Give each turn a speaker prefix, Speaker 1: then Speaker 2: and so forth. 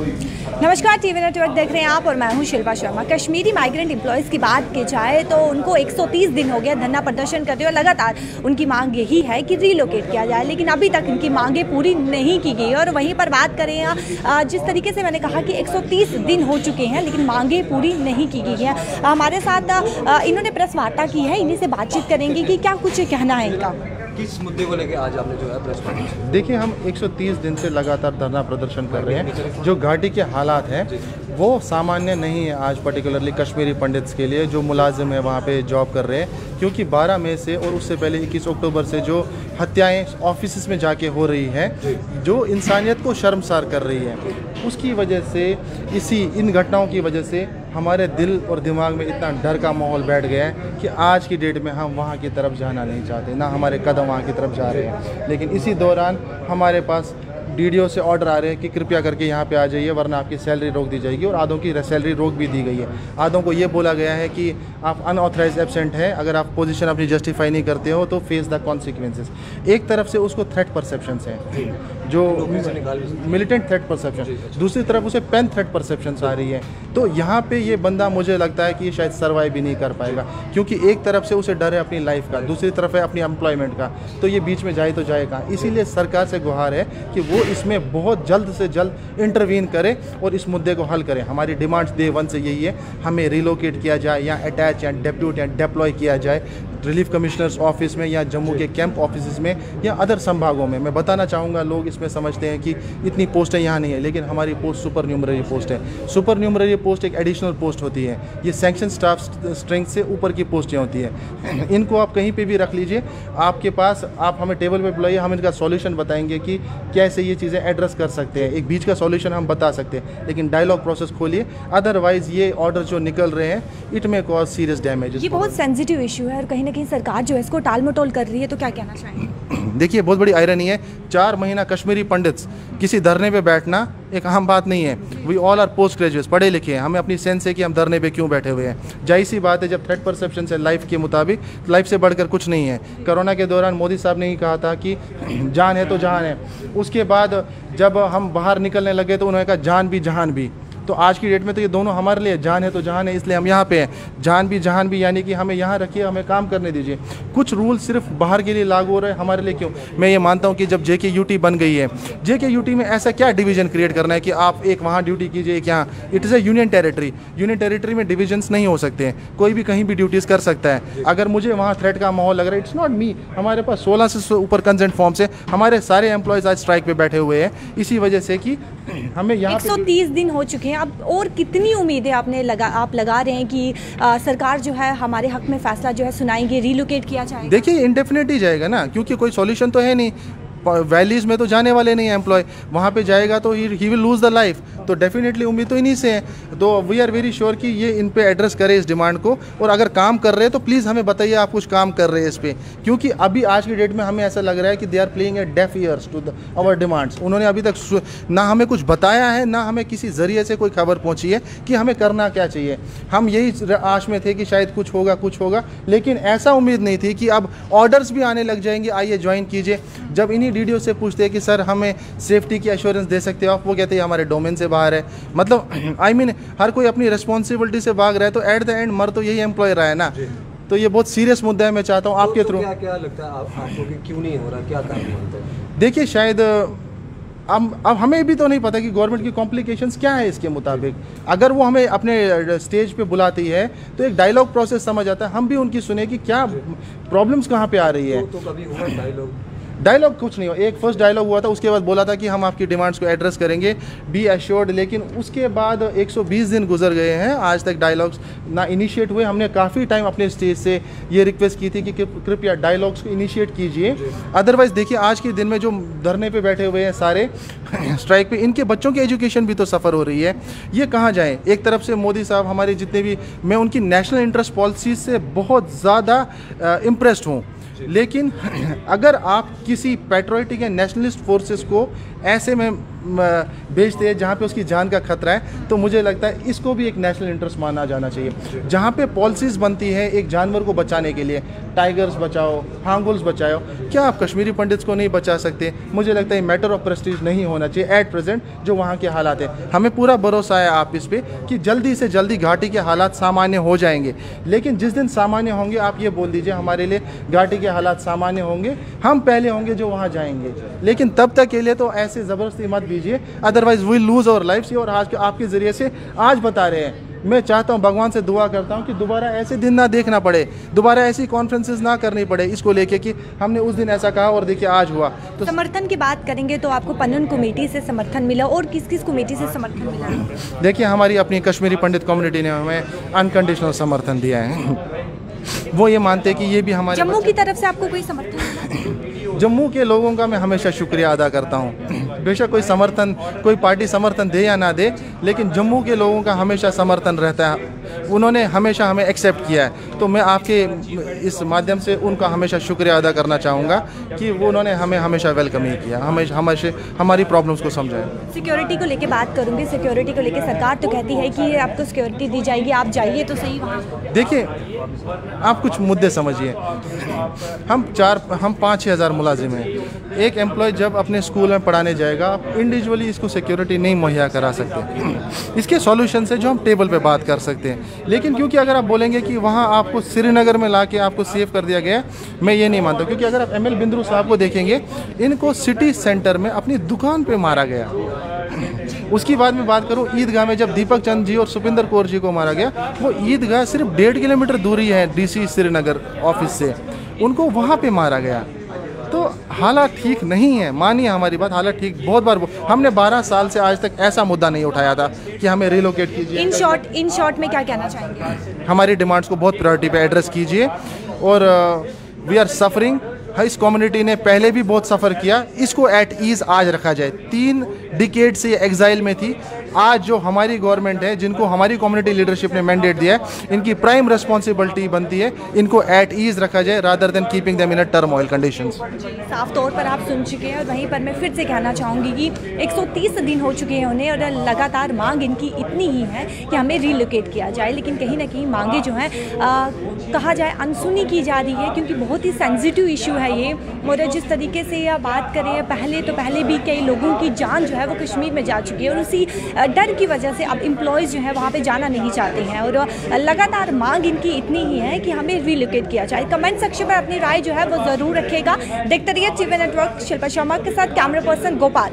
Speaker 1: नमस्कार, TV network देख रहे हैं आप और मैं हूँ शिल्पा शर्मा। कश्मीरी माइग्रेंट एम्प्लॉयज़ की बात की जाए तो उनको 130 दिन हो गया धरना प्रदर्शन करते हुए। लगातार उनकी मांग यही है कि रीलोकेट किया जाए, लेकिन अभी तक इनकी मांगें पूरी नहीं की गई। और वहीं पर बात करें जिस तरीके से मैंने कहा कि 130 दिन हो चुके हैं, लेकिन मांगें पूरी नहीं की गई हैं। हमारे साथ इन्होंने प्रेस वार्ता की है, इन्हीं से बातचीत करेंगे कि क्या कुछ कहना है इनका।
Speaker 2: किस मुद्दे को लेकर आज आपने जो है प्रेस कॉन्फ्रेंस
Speaker 3: देखिए हम 130 दिन से लगातार धरना प्रदर्शन कर रहे हैं। जो घाटी के हालात हैं वो सामान्य नहीं है आज पर्टिकुलरली कश्मीरी पंडित्स के लिए जो मुलाजिम है वहाँ पे जॉब कर रहे हैं। क्योंकि 12 मई से और उससे पहले 21 अक्टूबर से जो हत्याएँ ऑफ़िस में जाके हो रही हैं जो इंसानियत को शर्मसार कर रही है उसकी वजह से इसी इन घटनाओं की वजह से हमारे दिल और दिमाग में इतना डर का माहौल बैठ गया है कि आज की डेट में हम वहाँ की तरफ़ जाना नहीं चाहते, ना हमारे कदम वहाँ की तरफ़ जा रहे हैं। लेकिन इसी दौरान हमारे पास डीडीओ से ऑर्डर आ रहे हैं कि कृपया करके यहाँ पे आ जाइए वरना आपकी सैलरी रोक दी जाएगी और आधों की सैलरी रोक भी दी गई है। आधों को ये बोला गया है कि आप अनऑथराइज एबसेंट हैं अगर आप पोजीशन अपनी जस्टिफाई नहीं करते हो तो फेस द कॉन्सिक्वेंसेस एक तरफ़ से उसको थ्रेट परसेप्शंस हैं जो। मिलिटेंट थ्रेट परसेप्शन दूसरी तरफ़ उसे पेन थ्रेट परसेप्शन आ रही है। तो यहाँ पे ये बंदा मुझे लगता है कि ये शायद सर्वाइव भी नहीं कर पाएगा क्योंकि एक तरफ़ से उसे डर है अपनी लाइफ का दूसरी तरफ़ है अपनी एम्प्लॉयमेंट का। तो ये बीच में जाए तो जाए कहाँ। इसीलिए सरकार से गुहार है कि वो इसमें बहुत जल्द से जल्द इंटरवीन करे और इस मुद्दे को हल करें। हमारी डिमांड्स डे वन से यही है। हमें रिलोकेट किया जाए या अटैच या डेप्यूट या डेप्लॉय किया जाए रिलीफ कमिश्नर्स ऑफ़िस में या जम्मू के कैंप ऑफ़िस में या अदर संभागों में। मैं बताना चाहूँगा लोग इसमें समझते हैं कि इतनी पोस्टें यहाँ नहीं है लेकिन हमारी पोस्ट सुपर न्यूमररी पोस्ट है। सुपर न्यूमररी पोस्ट एक एडिशनल पोस्ट होती है। ये सेंक्शन स्टाफ स्ट्रेंथ से ऊपर की पोस्टें होती है। इनको आप कहीं पर भी रख लीजिए। आपके पास आप हमें टेबल पर बुलाइए हम इनका सॉल्यूशन बताएँगे कि कैसे ये चीज़ें एड्रेस कर सकते हैं। एक बीच का सॉल्यूशन हम बता सकते हैं। लेकिन डायलॉग प्रोसेस खोलिए। अदरवाइज़ ये ऑर्डर जो निकल रहे हैं इट में कॉज सीरियस डैमेज
Speaker 1: ये बहुत सेंसिटिव इशू है और कहीं ना कहीं सरकार जो है इसको टाल मटोल कर रही है तो क्या कहना चाहेंगे?
Speaker 3: देखिए बहुत बड़ी आयरनी है। चार महीना कश्मीरी पंडित किसी धरने पर बैठना एक अहम बात नहीं है। We all are post graduate पढ़े लिखे हैं। हमें अपनी सेंस है कि हम धरने पे क्यों बैठे हुए हैं। ज़ाहिर सी बात है, जब थ्रेड परसेप्शन से लाइफ के मुताबिक लाइफ से बढ़कर कुछ नहीं है। कोरोना के दौरान मोदी साहब ने ही कहा था कि जान है तो जहान है। उसके बाद जब हम बाहर निकलने लगे तो उन्होंने कहा, जान भी, जहान भी। तो आज की डेट में तो ये दोनों हमारे लिए जान है तो जहान है इसलिए हम यहाँ पे हैं। जान भी जहान भी यानी कि हमें यहाँ रखिए हमें काम करने दीजिए। कुछ रूल सिर्फ़ बाहर के लिए लागू हो रहे हैं हमारे लिए क्यों? मैं ये मानता हूँ कि जब जे के बन गई है जे के में ऐसा क्या डिवीज़न क्रिएट करना है कि आप एक वहाँ ड्यूटी कीजिए एक यहाँ। It is a union territory union territory में डिविजन्स नहीं हो सकते हैं। कोई भी कहीं भी ड्यूटीज़ कर सकता है। अगर मुझे वहाँ थ्रेट का माहौल लग रहा है इट्स नॉट मी हमारे पास सोलह से ऊपर कंसेंट फॉर्म से हमारे सारे एम्प्लॉयज़ आज स्ट्राइक पर बैठे हुए हैं। इसी वजह से कि हमें यहाँ पे
Speaker 1: 130 दिन हो चुके हैं। अब और कितनी उम्मीदें आपने लगा आप लगा रहे हैं कि आ, सरकार जो है हमारे हक में फैसला जो है सुनाएँगे रिलोकेट किया जाएगा?
Speaker 3: देखिए इंडेफिनेटली जाएगा ना क्योंकि कोई सॉल्यूशन तो है नहीं। वैलीज में तो जाने वाले नहीं एम्प्लॉय वहाँ पे जाएगा तो he will lose the life तो डेफिनेटली उम्मीद तो इन्हीं से है। तो वी आर वेरी श्योर कि ये इन पे एड्रेस करे इस डिमांड को। और अगर काम कर रहे हैं तो प्लीज़ हमें बताइए आप कुछ काम कर रहे हैं इस पर क्योंकि अभी आज की डेट में हमें ऐसा लग रहा है कि they are playing a deaf ears to our demands उन्होंने अभी तक ना हमें कुछ बताया है, ना हमें किसी ज़रिए से कोई खबर पहुँची है कि हमें करना क्या चाहिए। हम यही आश में थे कि शायद कुछ होगा कुछ होगा। लेकिन ऐसा उम्मीद नहीं थी कि अब ऑर्डर्स भी आने लग जाएँगे। आइए ज्वाइन कीजिए। जब इन्हीं डी से पूछते हैं कि सर हमें सेफ्टी की एश्योरेंस दे सकते हो? आप वो कहते हैं हमारे डोमेन से बाहर है। मतलब आई I मीन mean, हर कोई अपनी रिस्पॉन्सिबिलिटी से भाग रहा है तो एट द एंड मर तो यही एम्प्लॉय रहा है ना? तो ये बहुत सीरियस मुद्दा है मैं चाहता हूँ आपके
Speaker 2: तो
Speaker 3: थ्रू
Speaker 2: क्या क्या लगता है आप आपको कि क्यों नहीं हो रहा? क्या कारण मानते हैं?
Speaker 3: देखिए शायद अब अब हमें भी तो नहीं पता कि गवर्नमेंट की कॉम्प्लिकेशंस क्या है इसके मुताबिक। अगर वो हमें अपने स्टेज पे बुलाती है तो एक डायलॉग प्रोसेस समझ आता है। हम भी उनकी सुने कि क्या प्रॉब्लम्स कहाँ पे आ रही है।
Speaker 2: तो, तो कभी हुआ डायलॉग
Speaker 3: डायलॉग कुछ नहीं हो एक फ़र्स्ट डायलॉग हुआ था उसके बाद बोला था कि हम आपकी डिमांड्स को एड्रेस करेंगे बी एश्योर्ड लेकिन उसके बाद 120 दिन गुजर गए हैं आज तक डायलॉग्स ना इनिशिएट हुए। हमने काफ़ी टाइम अपने स्टेज से ये रिक्वेस्ट की थी कि कृपया डायलॉग्स को इनिशिएट कीजिए। अदरवाइज़ देखिए आज के दिन में जो धरने पर बैठे हुए हैं सारे स्ट्राइक पर इनके बच्चों की एजुकेशन भी तो सफ़र हो रही है। ये कहाँ जाएँ? एक तरफ़ से मोदी साहब हमारे जितने भी मैं उनकी नेशनल इंटरेस्ट पॉलिसी से बहुत ज़्यादा इम्प्रेस्ड हूँ। लेकिन अगर आप किसी पेट्रोटिक या नेशनलिस्ट फोर्सेस को ऐसे में बेचते हैं जहाँ पे उसकी जान का खतरा है तो मुझे लगता है इसको भी एक नेशनल इंटरेस्ट माना जाना चाहिए। जहाँ पे पॉलिसीज़ बनती है एक जानवर को बचाने के लिए टाइगर्स बचाओ हांगुल्स बचाओ, क्या आप कश्मीरी पंडित्स को नहीं बचा सकते? मुझे लगता है मैटर ऑफ़ प्रेस्टीज नहीं होना चाहिए एट प्रेजेंट जो वहाँ के हालात हैं। हमें पूरा भरोसा है आप इस पर कि जल्दी से जल्दी घाटी के हालात सामान्य हो जाएँगे। लेकिन जिस दिन सामान्य होंगे, आप ये बोल दीजिए हमारे लिए घाटी के हालात सामान्य होंगे, हम पहले होंगे जो वहाँ जाएँगे। लेकिन तब तक के लिए तो ऐसे ज़बरदस्ती मत दीजिए otherwise we lose our life और आज के आपके ज़रिए से आज बता रहे हैं। मैं चाहता हूँ भगवान से दुआ करता हूँ कि दोबारा ऐसे दिन ना देखना पड़े दोबारा ऐसी कॉन्फ्रेंसेस ना करनी पड़े इसको लेके कि हमने उस दिन ऐसा कहा और देखिए आज हुआ। तो
Speaker 1: समर्थन की बात करेंगे तो आपको पन्नन कमेटी से समर्थन मिला और किस किस कमेटी से समर्थन मिला?
Speaker 3: देखिए हमारी अपनी कश्मीरी पंडित कम्युनिटी ने हमें अनकंडीशनल समर्थन दिया है। वो ये मानते हैं कि ये भी हमारे
Speaker 1: जम्मू की तरफ़ से आपको कोई समर्थन
Speaker 3: जम्मू के लोगों का मैं हमेशा शुक्रिया अदा करता हूँ। बेशक कोई समर्थन, कोई पार्टी समर्थन दे या ना दे, लेकिन जम्मू के लोगों का हमेशा समर्थन रहता है। उन्होंने हमेशा हमें एक्सेप्ट किया है। तो मैं आपके इस माध्यम से उनका हमेशा शुक्रिया अदा करना चाहूँगा कि वो उन्होंने हमें हमेशा वेलकम ही किया। हमेशा हमेशा हमारी प्रॉब्लम्स को समझाया
Speaker 1: सिक्योरिटी को लेके बात करूँगी। सिक्योरिटी को लेके सरकार तो कहती है कि आपको सिक्योरिटी दी जाएगी आप जाइए तो सही वहाँ।
Speaker 3: देखिए आप कुछ मुद्दे समझिए। हम चार हम पाँच छः हज़ार मुलाजिम हैं। एक एम्प्लॉय जब अपने स्कूल में पढ़ाने जाएगा आप इंडिविजुअली इसको सिक्योरिटी नहीं मुहैया करा सकते। इसके सॉल्यूशन से जो हम टेबल पे बात कर सकते हैं। लेकिन क्योंकि अगर आप बोलेंगे कि वहाँ आपको श्रीनगर में ला के आपको सेव कर दिया गया मैं ये नहीं मानता। क्योंकि अगर आप एम एल बिंद्रू साहब को देखेंगे, इनको सिटी सेंटर में अपनी दुकान पर मारा गया। उसकी बाद में बात करूँ, ईदगाह में जब दीपक चंद जी और सुपिंदर कौर जी को मारा गया, वो ईदगाह सिर्फ़ डेढ़ किलोमीटर दूरी है डीसी श्रीनगर ऑफ़िस से। उनको वहाँ पे मारा गया। हालात ठीक नहीं है। मानिए हमारी बात हालात ठीक बहुत बार। हमने 12 साल से आज तक ऐसा मुद्दा नहीं उठाया था कि हमें रिलोकेट कीजिए।
Speaker 1: इन शॉर्ट इन शॉर्ट में क्या कहना चाहेंगे?
Speaker 3: हमारी डिमांड्स को बहुत प्रायोरिटी पे एड्रेस कीजिए। और वी आर सफरिंग इस कम्युनिटी ने पहले भी बहुत सफ़र किया। इसको एट ईज़ आज रखा जाए। तीन डिकेड से एग्जाइल में थी। आज जो हमारी गवर्नमेंट है, जिनको हमारी कम्युनिटी लीडरशिप ने मैंडेट दिया है, इनकी प्राइम रिस्पॉन्सिबिलिटी बनती है, इनको एट ईज़ रखा जाए रादर देन कीपिंग दम इन टर्म ऑयल कंडीशन
Speaker 1: साफ़ तौर पर आप सुन चुके हैं और वहीं पर मैं फिर से कहना चाहूँगी कि 130 दिन हो चुके हैं उन्हें और लगातार मांग इनकी इतनी ही है कि हमें रिलोकेट किया जाए, लेकिन कहीं ना कहीं मांगे जो हैं कहा जाए अनसुनी की जा रही है, क्योंकि बहुत ही सेंसिटिव इशू है ये। और जिस तरीके से यह बात करें, पहले तो पहले भी कई लोगों की जान जो है वो कश्मीर में जा चुकी है और उसी डर की वजह से अब इम्प्लॉयज जो है वहाँ पर जाना नहीं चाहते हैं और लगातार मांग इनकी इतनी ही है कि हमें रिलोकेट किया जाए। कमेंट सेक्शन पर अपनी राय जो है वो ज़रूर रखेगा देखते रहिए टीवी नेटवर्क शिल्पा शर्मा के साथ कैमरा पर्सन गोपाल।